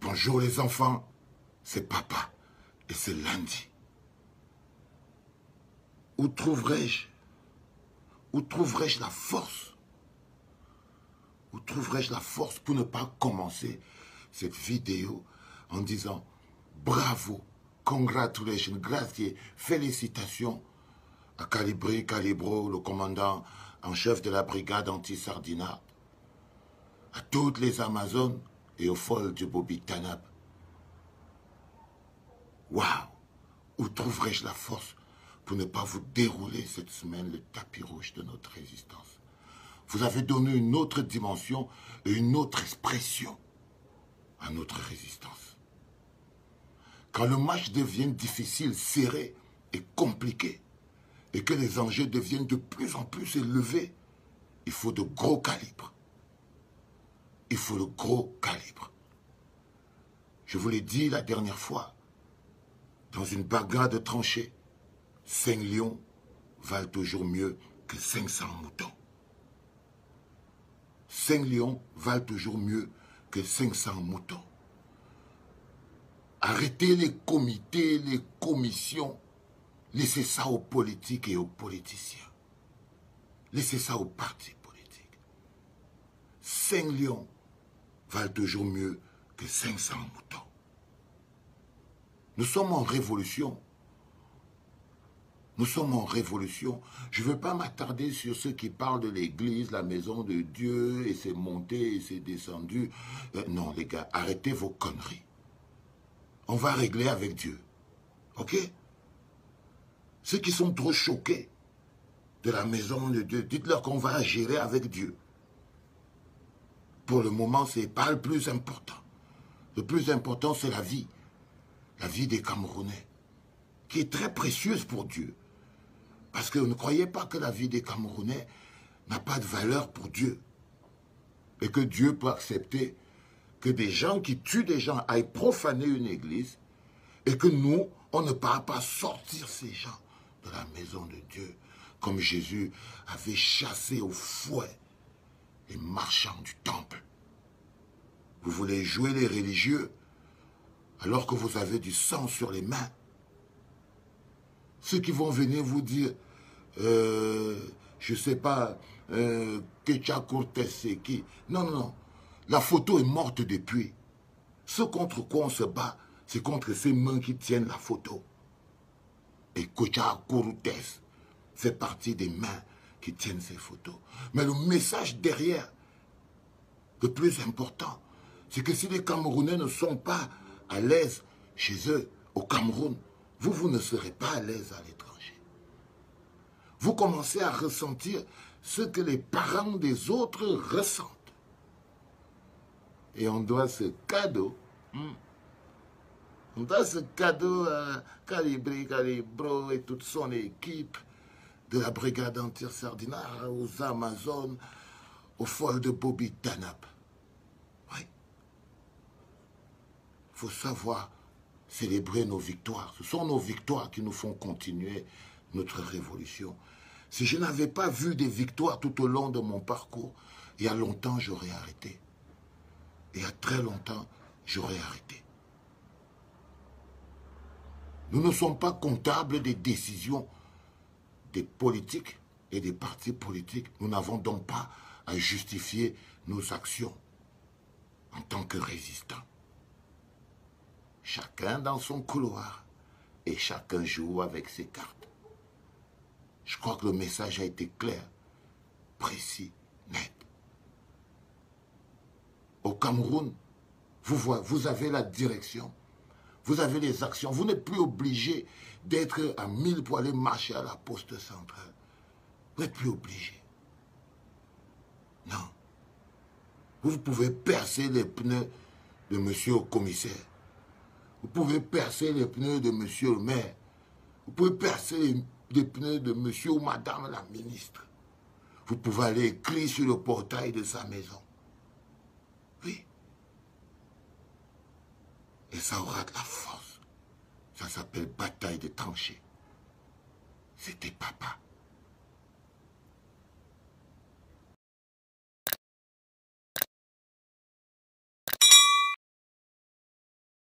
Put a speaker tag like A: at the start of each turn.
A: Bonjour les enfants, c'est papa et c'est lundi. Où trouverai-je Où trouverai-je la force Où trouverai-je la force pour ne pas commencer cette vidéo en disant bravo, congratulations, gracias, félicitations à Calibri Calibro, le commandant en chef de la brigade anti-sardinat, à toutes les Amazones et aux folles du Bobby Tanab. Waouh Où trouverai-je la force pour ne pas vous dérouler cette semaine le tapis rouge de notre résistance? Vous avez donné une autre dimension et une autre expression à notre résistance. Quand le match devient difficile, serré et compliqué, et que les enjeux deviennent de plus en plus élevés, il faut de gros calibres. Il faut le gros calibre. Je vous l'ai dit la dernière fois, dans une bagarre de tranchées, 5 lions valent toujours mieux que 500 moutons. 5 lions valent toujours mieux que 500 moutons. Arrêtez les comités, les commissions. Laissez ça aux politiques et aux politiciens. Laissez ça aux partis politiques. 5 lions valent toujours mieux que 500 moutons. Nous sommes en révolution. Nous sommes en révolution. Je ne veux pas m'attarder sur ceux qui parlent de l'Église, la maison de Dieu, et c'est monté et c'est descendu. Euh, non, les gars, arrêtez vos conneries. On va régler avec Dieu. OK? Ceux qui sont trop choqués de la maison de Dieu, dites-leur qu'on va gérer avec Dieu. Pour le moment, ce n'est pas le plus important. Le plus important, c'est la vie. La vie des Camerounais, qui est très précieuse pour Dieu. Parce que ne croyez pas que la vie des Camerounais n'a pas de valeur pour Dieu. Et que Dieu peut accepter que des gens qui tuent des gens aillent profaner une église et que nous, on ne parle pas sortir ces gens de la maison de Dieu, comme Jésus avait chassé au fouet les marchands du temple. Vous voulez jouer les religieux alors que vous avez du sang sur les mains. Ceux qui vont venir vous dire, euh, je ne sais pas, euh, c'est qui. Non, non, non. La photo est morte depuis. Ce contre quoi on se bat, c'est contre ces mains qui tiennent la photo. Et Kecha Cortés fait partie des mains qui tiennent ces photos. Mais le message derrière, le plus important, c'est que si les Camerounais ne sont pas à l'aise chez eux, au Cameroun, vous, vous ne serez pas à l'aise à l'étranger. Vous commencez à ressentir ce que les parents des autres ressentent. Et on doit ce cadeau, hmm, on doit ce cadeau à Calibri, Calibro et toute son équipe de la brigade anti-sardinare, aux Amazones, aux folles de Bobby Tanap. Oui. Il faut savoir célébrer nos victoires. Ce sont nos victoires qui nous font continuer notre révolution. Si je n'avais pas vu des victoires tout au long de mon parcours, il y a longtemps, j'aurais arrêté. Il y a très longtemps, j'aurais arrêté. Nous ne sommes pas comptables des décisions des politiques et des partis politiques. Nous n'avons donc pas à justifier nos actions en tant que résistants. Chacun dans son couloir et chacun joue avec ses cartes. Je crois que le message a été clair, précis, net. Cameroun, vous, voyez, vous avez la direction, vous avez les actions, vous n'êtes plus obligé d'être à mille pour aller marcher à la poste centrale. Vous n'êtes plus obligé. Non. Vous pouvez percer les pneus de monsieur le commissaire. Vous pouvez percer les pneus de monsieur le maire. Vous pouvez percer les pneus de monsieur ou madame la ministre. Vous pouvez aller écrire sur le portail de sa maison. Oui. Et ça aura de la force. Ça s'appelle bataille de tranchées. c'était papa.